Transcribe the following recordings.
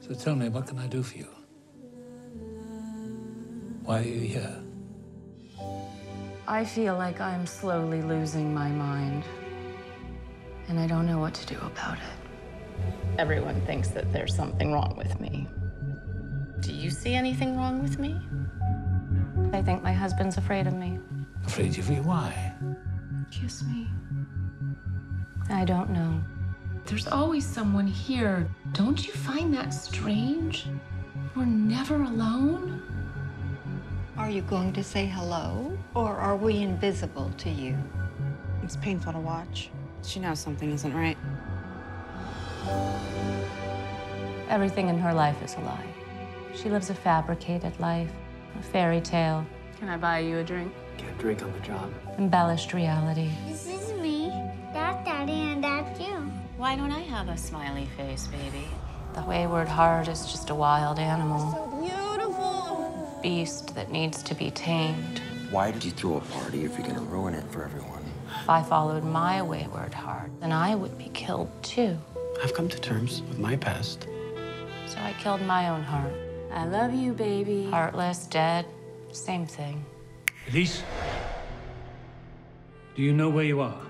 So tell me, what can I do for you? Why are you here? I feel like I'm slowly losing my mind. And I don't know what to do about it. Everyone thinks that there's something wrong with me. Do you see anything wrong with me? I think my husband's afraid of me. Afraid of you? Why? Kiss me. I don't know. There's always someone here. Don't you find that strange? We're never alone. Are you going to say hello, or are we invisible to you? It's painful to watch. She knows something isn't right. Everything in her life is a lie. She lives a fabricated life, a fairy tale. Can I buy you a drink? Can't drink on the job. Embellished reality. This is me. That's Daddy and that's you. Why don't I have a smiley face, baby? The wayward heart is just a wild animal. So beautiful. Beast that needs to be tamed. Why did you throw a party if you're gonna ruin it for everyone? If I followed my wayward heart, then I would be killed too. I've come to terms with my past. So I killed my own heart. I love you, baby. Heartless, dead, same thing. Elyse? Do you know where you are?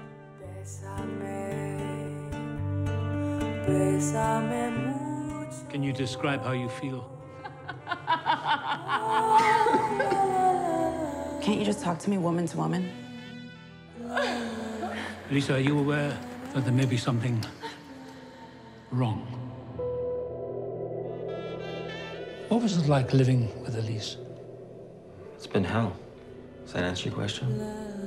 Can you describe how you feel? Can't you just talk to me woman to woman? Elisa, are you aware that there may be something wrong? What was it like living with Elyse? It's been hell. Does that answer your question?